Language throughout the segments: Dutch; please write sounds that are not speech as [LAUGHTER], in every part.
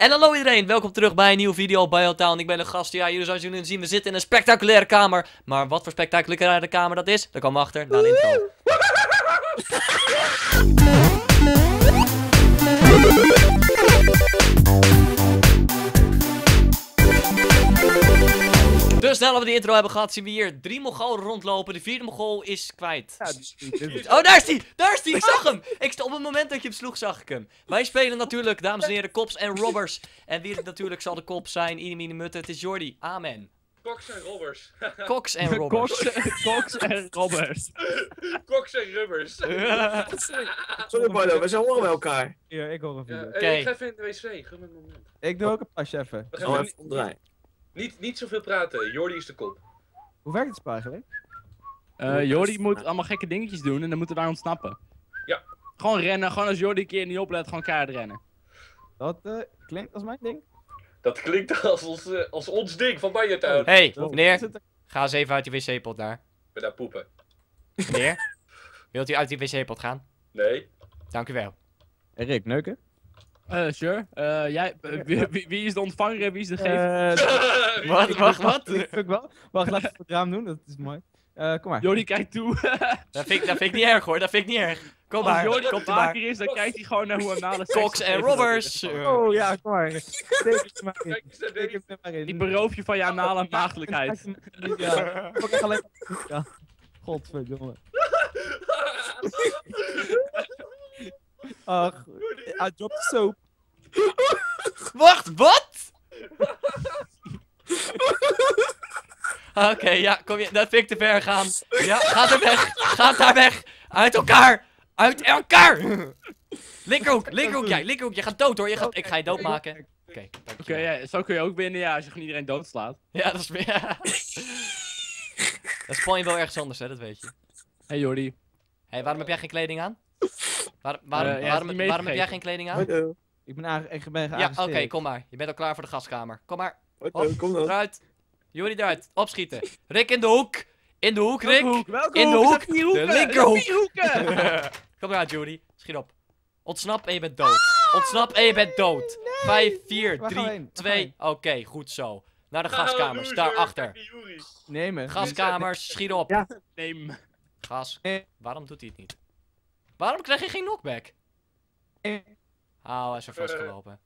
En hallo iedereen, welkom terug bij een nieuwe video bij Hotel. Ik ben de gast. Ja, jullie zoals jullie zien, we zitten in een spectaculaire kamer. Maar wat voor spectaculaire kamer dat is, daar komen we achter na de nadat we die intro hebben gehad, zien we hier drie Mongolen rondlopen. De vierde Mongool is kwijt. [LAUGHS] Oh, daar is die! Daar is die! Ik zag hem! Ik op het moment dat je hem sloeg, zag ik hem. Wij spelen natuurlijk, dames en heren, cops en robbers. En wie het natuurlijk zal de kop zijn, Inimine Mutte, het is Jordi. Amen. Koks [LAUGHS] en robbers. Cox en robbers. Cox, Cox en Robbers. [LAUGHS] Koks en rubbers. Sorry Bardo, we zijn horen bij elkaar. Hier, ik hoor Ja, video. hey, Oké. Ik ga even in de wc. Gun me een moment. Ik doe ook een pasje even. We Ik gaan niet, even omdraaien. Niet, niet zoveel praten. Jordi is de kop. Hoe werkt het spel eigenlijk? Eh Jordi moet allemaal gekke dingetjes doen en dan moeten wij ontsnappen. Ja. Gewoon rennen, gewoon als Jordi een keer niet oplet, gewoon keihard rennen. Dat eh, klinkt als mijn ding. Dat klinkt als ons, eh, als ons ding van Banjo Town. Hey, Oh, meneer, ga eens even uit die wc-pot daar. Ik ben daar poepen. Meneer, wilt u uit die wc-pot gaan? Nee. Dank u wel. Hey, Rick, neuken? Eh, sure. Eh, jij, eh, wie, wie, wie is de ontvanger en wie is de gever? Eh, Wat, [LAUGHS] wacht, wat? ik vind wel. Wacht, laat ik het raam doen, dat is mooi. Eh, kom maar. Jordi kijkt toe. [LAUGHS] Dat vind, ik, dat vind ik niet erg hoor, dat vind ik niet erg. Kom Als maar, Jordi komt de maker is, dan kijkt hij gewoon naar hoe anale Cox en robbers. Oh ja, kom maar. Steek het maar in. Kijk eens naar Steek deze. het maar in. Ik beroof je van je anale maagdelijkheid. Ja, ik echt alleen ja. Godverdomme. [LAUGHS] Ach, I dropped the soap. Wacht, wat? Oké, ja, kom je, dat vind ik te ver gaan. Ja, ga er weg, ga daar weg. Uit elkaar, uit elkaar. Linkerhoek, linkerhoek, jij, linkerhoek, je gaat dood hoor. Je gaat, ik ga je doodmaken. Oké, Oké, ja, zo kun je ook winnen ja, als je gewoon iedereen doodslaat. Ja, dat is meer. Dat spawn je wel ergens anders, hè, dat weet je. Hey Jordi. Hé, hey, waarom heb jij geen kleding aan? Waar, waarom, Eh, waarom, heb jij geen kleding aan? Ik ben, ik ben Ja, oké, kom maar. Je bent al klaar voor de gaskamer. Kom maar, kom dan. eruit. Jullie eruit, opschieten. Rick in de hoek. In de hoek, Rick. Hoek? Welke In de hoek? hoek. Hoeken. De Er linkerhoek. [LAUGHS] Kom eruit, Judy. Schiet op. Ontsnap en je bent dood. Ontsnap en je bent dood. 5, 4, Waar gaan we 3, heen? Waar gaan 2. we Oké, goed zo. Naar de Ah, gaskamers, daarachter. kijk die Juri. Nee, me. Gaskamers, schiet op. Ja. Neem. Gas. Waarom doet hij het niet? Waarom krijg je geen knockback? Nee. Oh, hij is er vastgelopen.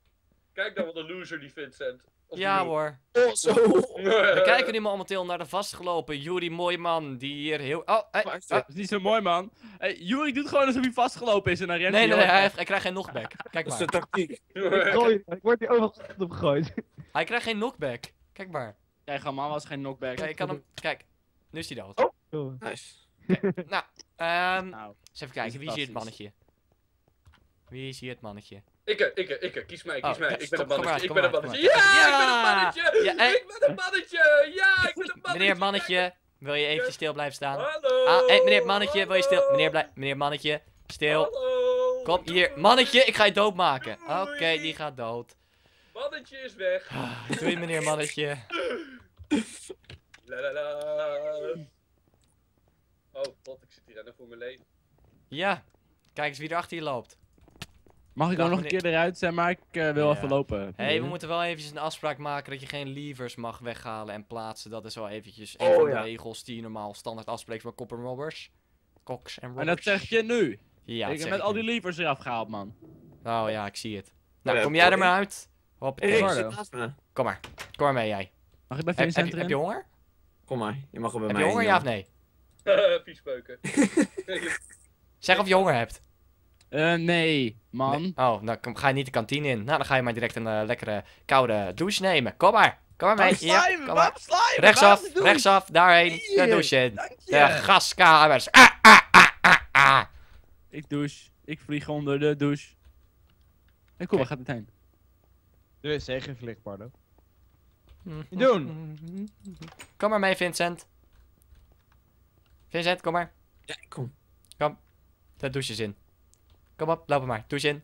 Kijk dan wat een loser die Vincent. Of Ja hoor. Oh, zo. We kijken nu momenteel naar de vastgelopen Jury mooie man. Die hier heel... Oh, hey. Is Ah. Dat is niet zo mooi, man. Hey, Juri doet gewoon alsof hij vastgelopen is en dan rent Nee, nee, hij nee, heel hij, erg heeft- hij krijgt geen knockback. Kijk Dat is de maar. tactiek. [LAUGHS] Gooi, ik word hier overal op gegooid. Hij krijgt geen knockback. Kijk maar. Kijk, man, was geen knockback. Kijk, ik kan hem... Kijk. Nu is hij dood. Oh. Nice. [LAUGHS] Nou, ehm... Nou, Eens even kijken, wie is hier het mannetje? Wie is hier het mannetje? Ikke, ikke, ikke. Kies mij, kies Oh, mij. ja, Ik ben een mannetje. Ik ben een mannetje. Ja, ik ben een [LAUGHS] mannetje. Ik ben een mannetje. Ja, ik ben een mannetje. Meneer mannetje, wil je eventjes stil blijven staan? Hallo. Ah, hey, meneer mannetje, wil je stil... Meneer, blij... meneer mannetje, stil. Hallo. Kom hier. Mannetje, ik ga je doodmaken. Oké, die gaat dood. Mannetje is weg. Ah, Doei meneer mannetje. [LAUGHS] La la la. Oh god, ik zit hier rennen voor mijn leven. Ja, kijk eens wie er achter je loopt. Mag ik ook nog een keer eruit zijn, maar ik eh, wil Ja. even lopen. Hé, hey, we moeten wel eventjes een afspraak maken dat je geen levers mag weghalen en plaatsen. Dat is wel eventjes een Oh, van de regels die je normaal standaard afspreekt voor copper robbers. Cox en En robbers. dat zeg je nu. Ja, ik zeg heb met ik al nu. die levers eraf gehaald, man. Oh ja, ik zie het. Nou, kom jij er maar uit. Hoppatee. Hey. Kom maar. Kom maar mee jij. Mag ik bij Heb, Vincent heb, je, heb je honger? Kom maar, je mag wel bij Heb mij. je honger, ja of nee? [LAUGHS] Viespeuken. [LAUGHS] Zeg of je honger hebt. Eh, nee, man. Nee. Oh, dan kom- ga je niet de kantine in. Nou, dan ga je maar direct een eh, lekkere koude douche nemen. Kom maar. Kom maar mee. Je Ja, kom maar. sla je me? Rechtsaf, rechtsaf, daarheen. De douche in. Dank De je. gaskamers. Ah, ah, ah, ah, ah. Ik douche. Ik vlieg onder de douche. Hey, cool, waar gaat het heen? De wc geen Bardo. Niet doen. Kom maar mee, Vincent. Vincent, kom maar. Ja, kom. De douche is in. Kom op, loop er maar. Douche in.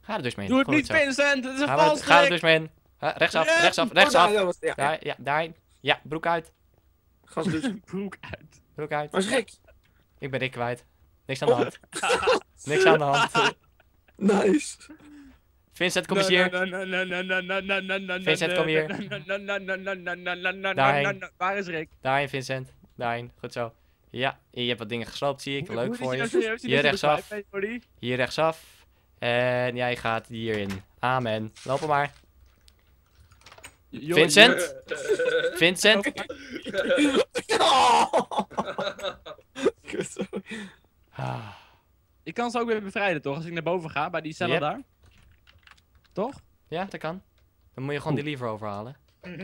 Ga de douche mee in. Doe het Goed niet, zo. Vincent! Het is een Ga, vals ga blik. douche mee in. Huh, rechtsaf, rechtsaf, Oh, rechtsaf. was- Ja, Daar, ja, daarin. Ja, broek uit. gas dus. Broek uit. Broek uit. Waar is Rick? Ik ben Rick kwijt. Niks aan de hand. Niks aan de hand. Nice. Vincent, kom eens hier. Vincent, kom hier. Daarheen. Waar is Rick? Daarheen, Vincent. Daarheen. Goed zo. Ja, je hebt wat dingen gesloopt, zie ik. Hoe- Leuk hoe voor je. in Hier rechtsaf. Hier rechtsaf. En jij gaat hierin. Amen. Lopen maar. Vincent? Vincent? Kut. [LAUGHS] Ah. Ik kan ze ook weer bevrijden, toch? Als ik naar boven ga, bij die cellen Yep. daar. Toch? Ja, dat kan. Dan moet je gewoon die lever overhalen.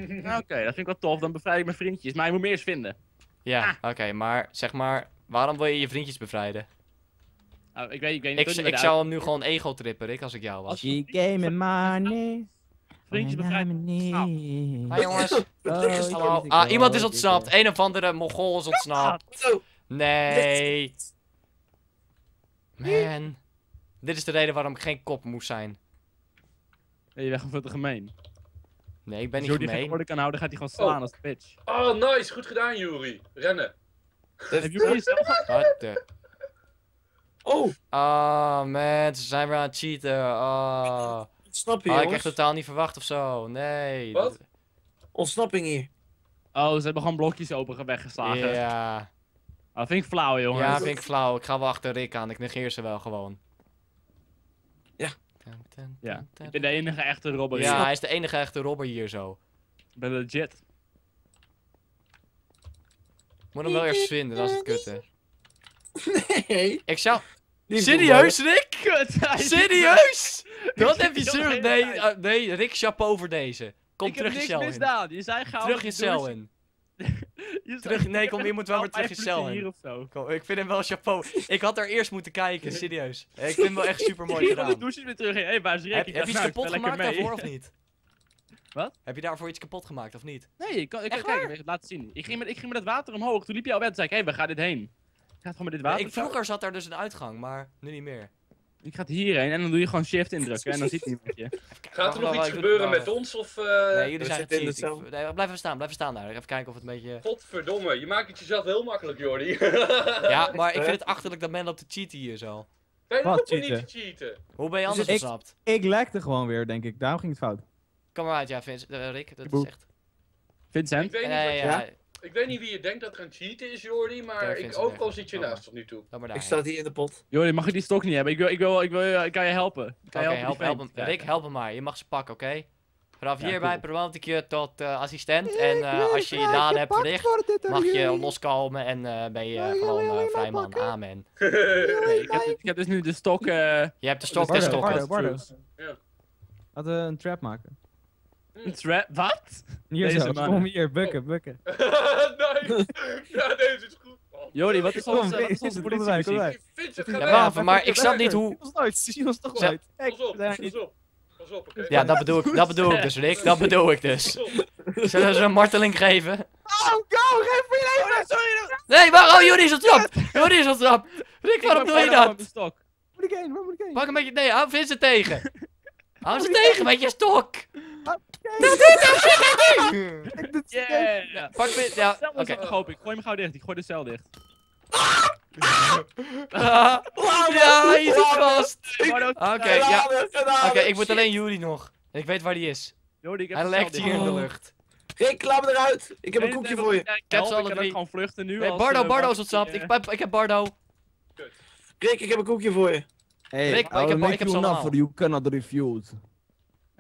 Nou, [LAUGHS] Oké, dat vind ik wel tof. Dan bevrijd ik mijn vriendjes. Maar je moet meer eens vinden. Ja, oké, maar zeg maar, waarom wil je je vriendjes bevrijden? Nou, ik weet, ik weet niet. Ik, ik zou hem nu gewoon ego trippen, Rick, als ik jou was. She gave me money. Vriendjes bevrijden. Hi jongens. Oh, Hallo. Ah, iemand is ontsnapt. Een of andere Mongool is ontsnapt. Zo. Nee. Man. Dit is de reden waarom ik geen kop moest zijn. Nee, je bent gewoon veel te gemeen. Nee, ik ben Als niet Jordi geen gemeen. woorden kan houden, gaat hij gewoon slaan Oh. als bitch. Oh, nice. Goed gedaan, Juri. Rennen. Heb je jezelf Wat de... Oh, Oh man, ze zijn weer aan het cheaten. Oh. ontsnappen Had ik echt totaal niet verwacht of zo. Nee. Wat? Ontsnapping hier. Oh, ze hebben gewoon blokjes open weggeslagen. Ja. Oh, dat vind ik flauw, jongens. Ja, vind ik flauw. Ik ga wel achter Rick aan. Ik negeer ze wel gewoon. Ja. Ja. Ik ben de enige echte robber hier. Ja, hij is de enige echte robber hier zo. Ik ben legit. Moet hem wel eerst vinden, dat is het kutte. Nee. Ik zou... Serieus, Rick? [LAUGHS] Serieus? [LAUGHS] Dat heb je heb Nee, eh, nee, Rick, chapeau voor deze. Kom ik terug je niks cel in. misdaan. Je zei ga Terug je cel in. [LAUGHS] Terug, nee, kom, je moet wel weer terug je cel in. Kom, ik vind hem wel chapeau. Ik had er eerst moeten kijken, [LAUGHS] serieus. Ik vind hem wel echt super mooi [LAUGHS] de gedaan. douche is weer terug. Hé, hey, waar is Rick? Heb, Ik heb je iets nou, kapot ik gemaakt daarvoor of niet? Wat? Heb je daarvoor iets kapot gemaakt of niet? Nee, ik kan, ik kan Echt kijken, ik laten zien. Ik ging, met, ik ging met het water omhoog, toen liep je al weg en zei ik, hé, we gaan dit heen. Ik ga gewoon met dit water. ik, vroeger zat daar dus een uitgang, maar nu niet meer. Ik ga het hierheen en dan doe je gewoon shift indrukken en dan ziet niemand je. [LAUGHS] Gaat er nog iets ik gebeuren het met ons of... eh Nee, jullie zijn zitten in dus gecheat. de Ik- nee, blijf even staan, blijf even staan daar. Even kijken of het een beetje... Godverdomme, je maakt het jezelf heel makkelijk, Jordi. [LAUGHS] Ja, maar ik vind het achterlijk dat men loopt te cheaten hier zo. Wij Wat lopen niet cheaten? te cheaten. Hoe ben je anders ik- ontsnapt? Ik lekte gewoon weer, denk ik. Daarom ging het fout. Kom maar uit, ja, Vince, eh, Rick. Dat is echt... Vincent? Ik weet, niet Nee, wat- ja, ik weet niet wie je denkt dat gaan cheaten is, Jordi, maar ik, overal echt. zit je naast tot nu toe. laat maar daar. Ik sta hier in de pot. Jordi, mag je die stok niet hebben? Ik wil, ik wil, ik wil, ik kan je helpen. Ik kan Oké, je help, hem. Rick, help hem maar. Je mag ze pakken, oké? Vanaf Ja, hierbij cool. promote ik je tot eh, assistent. En eh, als je je daden hebt verricht, mag je loskomen en eh, ben je gewoon eh, vrij man. Amen. [LAUGHS] Nee, ik, heb, ik heb dus nu de stok... Je hebt de stok stokken. Bardo. Ja. Laten we een trap maken. Een trap... Wat? Hier Deze zo, mannen. kom hier, bukken, bukken. [LAUGHS] nice. Ja, deze is goed. Oh. Jordi, wat is Kom, onze, wat is onze Vincent, kom. Vincent, Ja, maar maar ik snap niet hoe... Zie ons nooit, zie ons toch Zeg- nooit. Kijk, Pas op, pas op. Pas op, oké? Ja, dat bedoel ik, dat bedoel ik dus, Rick. Dat bedoel ik dus. Pas op. Zullen ze een marteling geven? Oh, go, geef voor je leven! Sorry, Nee, wacht, oh, Jordi is ontrapt! Jordi is ontrapt! Rick, Ik waarom doe je dat? waar moet ik heen, waar moet ik heen? Pak een beetje, nee, hou Vincent tegen. Hou ze tegen met je stok. Ik doe het Yeah! Pak Vin, ja, Cel oké. open. Ik gooi hem gauw dicht. Ik gooi de cel dicht. Ah, Ja, hij zit vast. Oké, ja. Oké, ik moet shit. alleen Juri nog. Ik weet waar die is. Jordi, ik heb Hij lekt hier in de lucht. Rick, laat me eruit. Ik heb een koekje voor je. Ik heb ze alle Ik drie. gewoon vluchten nu. Bardo, eh, Bardo is ontsnapt. eh, Ik, heb- ik heb Bardo. Rick, ik heb een koekje voor je. Hey, Rick, ik heb- ik heb ze allemaal. you cannot refuse.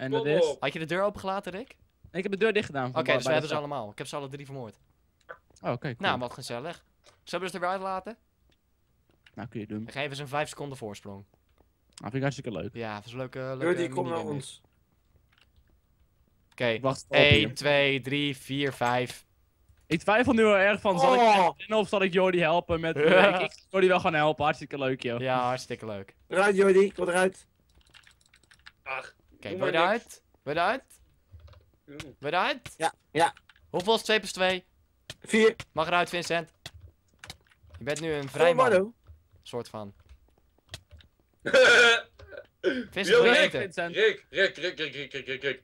En dat is... Had je de deur opengelaten, Rick? Ik heb de deur dicht gedaan. Oké, dus we hebben ze allemaal. Ik heb ze alle drie vermoord. Oh, oké. cool. Nou, wat gezellig. Zullen we ze er weer uitlaten? Nou, kun je doen. Dan geven ze een 5 seconden voorsprong. Nou, vind ik hartstikke leuk. Ja, dat is een leuke, leuke Jordi, kom naar ons. Oké, Ik wacht op 1, hier. 2, 3, 4, 5. Ik twijfel nu wel erg van, zal ik Oh. winnen of zal ik Jordi helpen met... Ja. ik, ik zal Jordi wel gaan helpen, hartstikke leuk joh. Ja, hartstikke leuk. Eruit, Jordi. Kom eruit. Ach. Oké, Doe wil je maar eruit? Wil je eruit? Wil je eruit? Ja, ja. Hoeveel is 2 plus 2? Vier. Mag eruit, Vincent. Je bent nu een Bardo. soort van. [LAUGHS] Vincent, wil je Rick, eten? Vincent. Rick, Rick, Rick, Rick, Rick, Rick, Rick.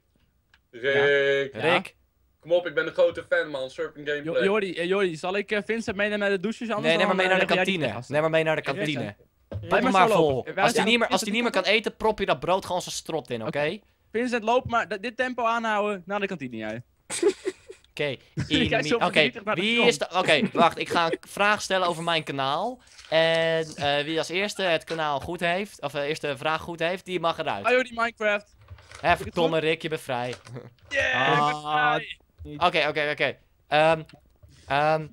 Rick. Ja. Rick? Kom op, ik ben een grote fan, man. Surfing gameplay. Jordi, eh, Jordi, zal ik eh, Vincent meenemen naar de douches? Anders Nee, neem maar dan, mee eh, naar de kantine. Neem maar mee naar de kantine. Maar hem maar vol. Als hij niet meer, als die niet meer kan eten, prop je dat brood gewoon zijn strot in, oké? Vincent, loop maar dit tempo aanhouden naar de kantine uit. [LAUGHS] Oké, [LAUGHS] de Wie is de... Oké, wacht. Ik ga een vraag stellen over mijn kanaal. En eh, wie als eerste het kanaal goed heeft, of de eerste vraag goed heeft, die mag eruit. Ayo, die Minecraft. Even domme Rick, je bent vrij. [LAUGHS] Yeah, ik ben Ah, vrij. Oké, oké, oké. Ehm, ehm,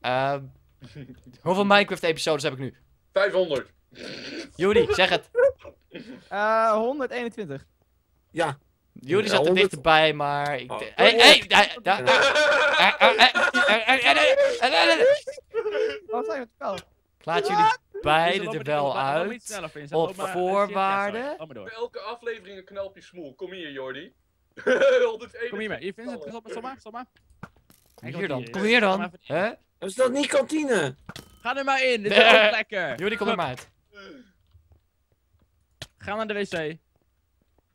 ehm, Hoeveel Minecraft-episodes heb ik nu? 500. Jordi, zeg het. Uh, 121. Ja. Jordi zat er dichterbij, maar... Hé, hé! Wat zijn we het spel? Laat jullie beide de bel uit. Op voorwaarden. Elke aflevering een knalpje smoel. Kom hier, Jordi. Kom hier mee. Hier, Vincent. Stop maar, stop maar. Kom hier dan. Kom hier dan. Hè? Dat is dat niet kantine? Ga er maar in, dit is ook lekker. Judy, kom er maar uit. Ga naar de wc.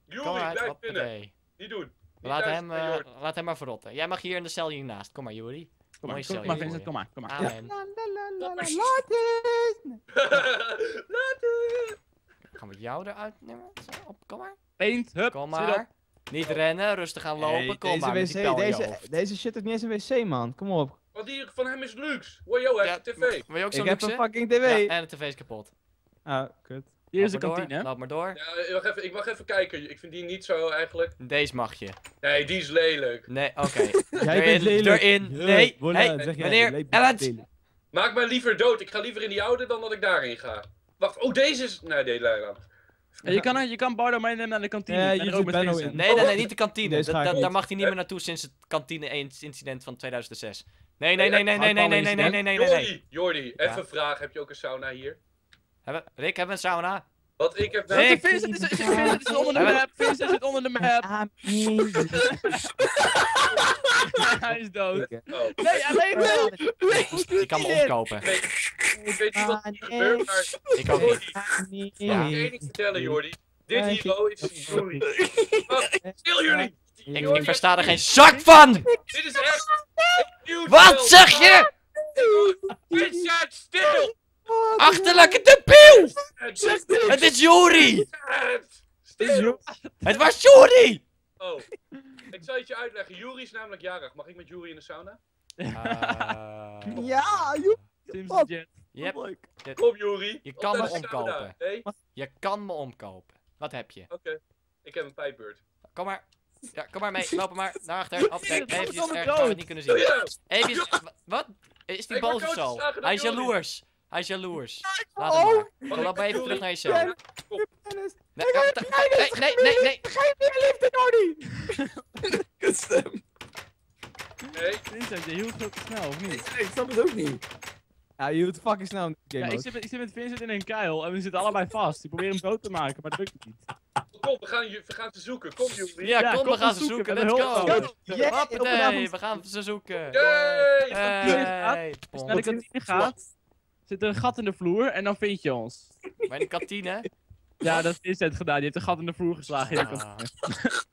Juri, blijf binnen. Niet doen. Niet Laat hem, eh, laat hem maar verrotten. Jij mag hier in de cel hiernaast. Kom maar, Judy. Kom maar, kom maar Vincent, kom maar, kom maar. Amen. Laten! [LAUGHS] Later. Gaan we jou eruit nemen? Zo, op, kom maar. Eend, hup, Kom maar. Niet rennen, rustig gaan lopen. Hey, kom deze, maar, wc, deze, deze shit is niet eens een wc, man. Kom op. Wat die van hem is luxe. Wow, heeft Ja, een tv. Wil je ook Ik zo'n heb luxe? een fucking tv. Ja, en de tv is kapot. Ah, kut. Hier is de maar kantine. Loop maar door. Ja, ik mag, even, ik mag even kijken. Ik vind die niet zo eigenlijk. Deze mag je. Nee, die is lelijk. Nee, oké. Jij Erin, bent lelijk. erin. Ja, Nee, voilà, hey, meneer Ellens. Maak mij liever dood. Ik ga liever in die oude dan dat ik daarin ga. Wacht, oh deze is... Nee, nee, nee. nee. Ja, je, kan, je kan Bardo meenemen naar de kantine. Ja, ook Vincent. in. Nee, nee, nee, niet de kantine. Deze ik daar mag hij niet meer naartoe sinds het kantine-incident van 2006. Nee, nee, nee, nee, nee, nee, nee, nee, nee, nee, nee, nee. Jordi, Jordi, Ja. even een vraag. Heb je ook een sauna hier? Hebben- Rick, hebben we een sauna? Want ik heb... Nee. Vincent, Vincent is, is, Vincent is onder de map. Vincent zit onder de map. Ah, nee. Hij is dood. Oh, Nee, alleen wel. Ik kan me omkopen. ik weet niet wat Ah, er gebeurt, maar... Ik ook niet. Ik mag je één ding vertellen, Jordi. Dit hero is Jordi. Wacht, stil jullie! Ik, ik versta er geen zak van! Dit is echt... Wat zeg je? Vincent, stil! Achterlijke debiel! Het is Juri! Stil! Het was Juri! Oh, ik zal het je uitleggen. Juri is namelijk jarig. Mag ik met Juri in de sauna? Ja. Sims Wat? Jet. Yep, Kom Juri. Je kan me omkopen. Oké, je kan me omkopen. Wat heb je? ik heb een pijpbeurt. Kom maar. Ja, kom maar mee. Loop maar naar achter. Is eventjes waar we het niet kunnen zien. wa- Wat? Is die boos of zo? Hij is jaloers. Hij is jaloers. Laat hem maar. Kom, loop maar even terug naar je cel. Nee, nee, nee, nee, nee, nee. Geef meer liefde, Jordi! Kutstem. Nee, Vincent, je hield zo te snel, of niet? Ik snap het ook niet. Ja, je doet fucking snel in de Ja, game ik mode. zit, met, ik zit met Vincent in een kuil en we zitten allebei vast. Ik probeer hem dood te maken, maar dat lukt niet. Kom, we gaan, je- we gaan ze zoeken. Kom Juri. Ja, Ja, kom, we gaan ze zoeken, Let's go. Hoppatee, we gaan ze zoeken. Yay! Hey, Als je naar de kantine gaat, zit er een gat in de vloer en dan vind je ons. Bij de kantine. Ja, dat is Vincent gedaan. Die heeft een gat in de vloer geslagen. in de kantine.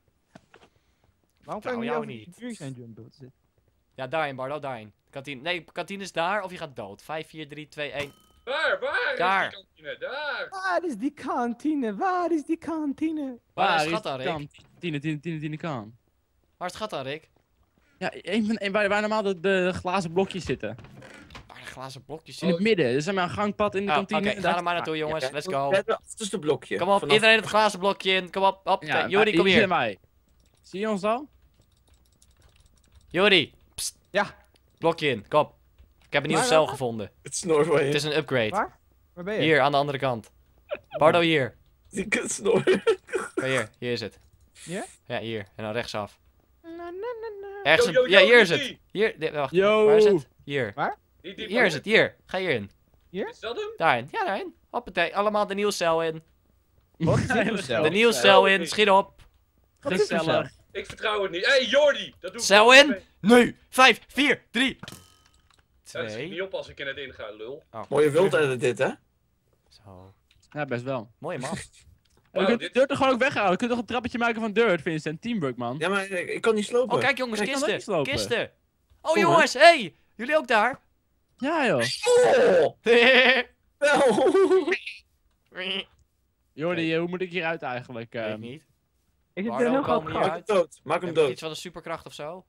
Waarom kan je niet jou niet. vuur zijn? Ja, daarin, Bardo, daarin. Kantine. Nee, kantine is daar of je gaat dood. 5, 4, 3, 2, 1. Waar, waar Daar. is die kantine? Daar. Waar is die kantine? Waar is die kantine? Waar is het is gat dan, Rick? kantine, tine, tine, tine kan. Waar is het gat dan, Rick? Ja, een van, een, waar, waar normaal de, de glazen blokjes zitten. Waar de glazen blokjes In het midden. Er is maar een gangpad in de Oh, kantine. Oké, en ga daar- er maar naartoe, jongens. Let's go. Het achterste blokje. Kom op, Vanaf- iedereen het glazen blokje in. Kom op, op. Ja, Jori, kom hier wij. Zie je ons al? Jori, Ja, blokje in. Kom. Ik heb een nieuwe Waar, cel waar? gevonden. Het snor van Het is een upgrade. Waar? waar ben je? Hier, aan de andere kant. Bardo, hier. Die kutsnor. Kijk hier, hier is het. Hier? Ja, hier. En dan rechtsaf. Na, na, na, na. Ergens Yo, een- yo, Ja, yo, hier is het. Hier, dit- wacht. Yo. Waar is het? Hier. Die, die Hier is het, hier. Ga hierin. Is dat hem? Daarin. Ja, daarin. Hoppatee. Allemaal de nieuwe cel in. [LAUGHS] Wat is Hele voor cel? De nieuwe cel. in. Schiet op. Gezellig. Ik vertrouw het niet. Hé, hey, Jordi! Dat doe ik Cel in. Nu. 5, 4, 3, Ja, dat schiet niet 2. op als ik in het inga, lul. Mooie wildheid dit, hè? Zo. Ja, best wel. Mooie man. [LAUGHS] we Wauw, kunnen dit- de deur toch gewoon ook weghalen. We kunnen toch een trappetje maken van dirt, Vincent. Teamwork, man. Ja, maar ik, ik kan niet slopen. Oh, kijk jongens, Ik kan ook kisten. niet slopen. Kisten. Oh Kom, jongens, hey. Jullie ook daar? Ja, joh. Oh, Wel. [LAUGHS] Jordi, hoe moet ik hieruit eigenlijk? Weet ik ehm? niet. Ik heb Bardo er heel niet gat. Maak hem dood. Maak hem Heb je dood. iets van een superkracht of zo?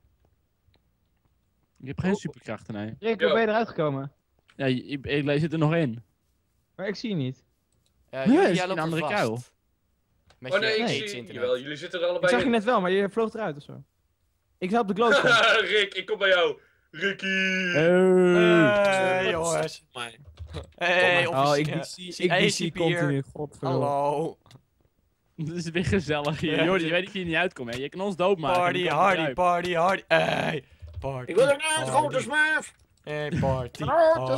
Ik heb geen superkrachten, nee. Rick, hoe ben je eruit gekomen? Ja, je- ik, ik het er nog in. Maar ik zie je niet. Ja, jij loopt een er andere vast. kuil? Met Oh je nee, ik zie internet. jawel, jullie zitten er Ik allebei zag je net wel, maar je vloog eruit of zo. Ik zat op de [LAUGHS] glow Rick, ik kom bij jou. Ricky! Hey. Hey jongens. Maar- Hey, Oh, ik officier. zie, ik Hey, continu. Godverdomme. Hallo. Het is weer gezellig hier. Ja. [LAUGHS] Jordi, je weet dat je hier niet uitkomt, hè? Je kan ons doodmaken. Party, hardy, je party, hardy. Hey. Party. Ik wil hardy. grote smurf. Hey, party,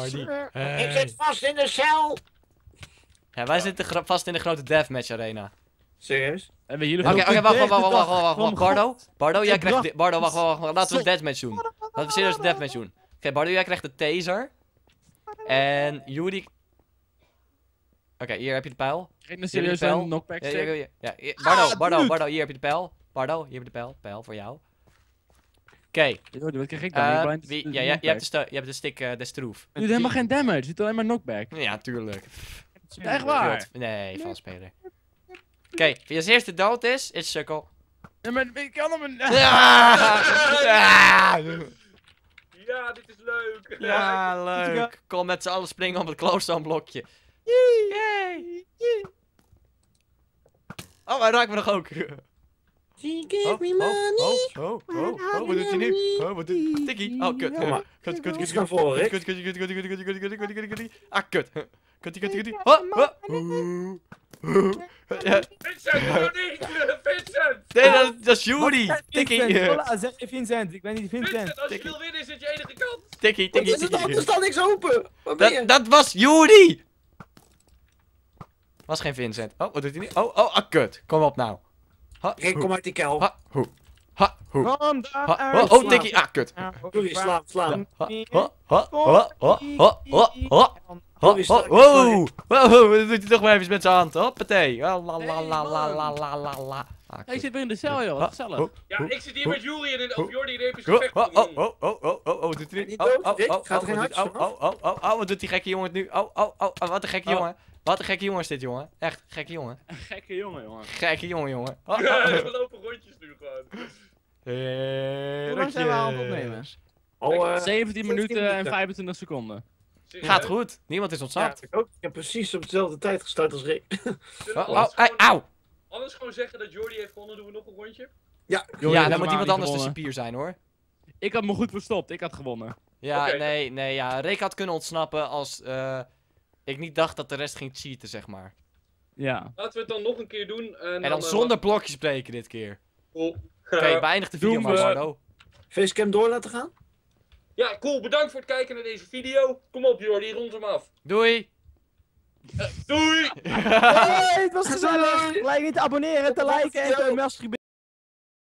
smurf. Hey. Ik zit vast in de cel. Ja, wij zitten vast in de grote deathmatch arena. Serieus? En we hier Oké, oké, wacht, wacht, wacht, wacht, wacht, wacht, wacht. Bardo, Bardo, jij krijgt... Bardo, wacht, wacht, wacht. Laten we een deathmatch doen. Laten we serieus een deathmatch doen. Oké, Bardo, jij krijgt de taser. En Yuri... Oké, hier heb je de pijl. Kijk nou serieus Jullie een knockback Ja, stick. ja, ja, ja, ja. Bardo, Ah, Bardo. Bardo, hier heb je de pijl. Bardo, hier heb je de pijl. Pijl voor jou. Oké, wat krijg ik dan? Ik blind- wie- de ja, ja, je, hebt de stu- je hebt de stick eh des troef. Doet helemaal geen damage, het doet alleen maar knockback. Ja, tuurlijk. Echt waar? Nee, van speler. Oké, wie als eerste dood is, is sukkel. Ja, maar ik kan hem... Ja! [LAUGHS] Ja! Ja, dit is leuk. Ja, leuk. Kom met z'n allen springen op het close blokje. Yay! Oh, hij raakt me nog ook. She Oh, oh, oh, oh, oh, oh, wat doet hij nu? Oh, wat doet Tikkie. Oh, kut. Kom maar. Kut, kut, kut, Rick. kut, kut, kut, kut, kut, kut, kut, kut, kut, kut, kut, kut. Ah, kut. Kut, kut, kut, kut. Oh, oh. Ja, Vincent, doe niet! Vincent! Nee, dat, dat is Yuri. Tikkie. Vincent. Ik ben niet Vincent. Vincent, als je Tikkie. wil winnen is het je enige kans. Tikkie, Wat tikkie, dan? Er tikkie. staat niks open. Waar ben je? Dat, dat was Yuri. Was geen Vincent. Oh, wat doet hij nu? Oh, oh, ah, kut. Kom op nou. Ha, Rick, hoe, kom uit die kel. ha, hoe. Ha, hoe. Kom daar Ha, uit. oh, oh, Tikkie. Ah, kut. Sorry, slaan, slaan. Ha, ha, ha, ha, ha, ha, ha, ha. Ho, Sorry, ho, sorry, wow, wow, dat doet hij toch maar even met zijn hand. Hoppatee. La la la la la la la la la. Ah, Hij zit weer in de cel, joh. Gezellig. Oh, Ja, oh, ik zit hier oh, met Jury en of oh, Jordi in epische oh, gevecht. oh, oh, oh, oh, oh, oh, wat doet hij nu? Niet Oh, dood, oh, Rick? oh, Gaat er oh, geen wat doet- hartje oh, oh, oh, oh, oh, wat doet die gekke jongen nu? Oh, oh, oh, oh, wat een gekke Oh. jongen. Wat een gekke jongen is dit, jongen. Echt, gekke jongen. Een gekke jongen, jongen. Gekke jongen, jongen. [LAUGHS] Oh, oh, We lopen rondjes nu gewoon. Hey, Hoe lang zijn we aan het opnemen? Al, eh, 17 minuten en minuten. 25 seconden. Serieus? Gaat goed. Niemand is ja, ontsnapt. ik ook. Ik heb precies op dezelfde tijd gestart als Rick. [LAUGHS] Oh, oh, gewoon- auw. Anders gewoon zeggen dat Jordi heeft gewonnen, doen we nog een rondje? Ja, Jordi Ja, dan moet iemand anders de cipier zijn, hoor. Ik had me goed verstopt, ik had gewonnen. Ja, nee, nee, ja. Rick had kunnen ontsnappen als eh, ik niet dacht dat de rest ging cheaten, zeg maar. Ja. Laten we het dan nog een keer doen. En, En dan eh, zonder blokjes breken dit keer. Cool. Oké, [LAUGHS] beëindig de video maar, Bardo. facecam door laten gaan? Ja, cool. Bedankt voor het kijken naar deze video. Kom op Jordi, rond hem af. Doei! Doei! [LAUGHS] Hey, het was gezellig. Like niet te abonneren, te liken en te masturberen.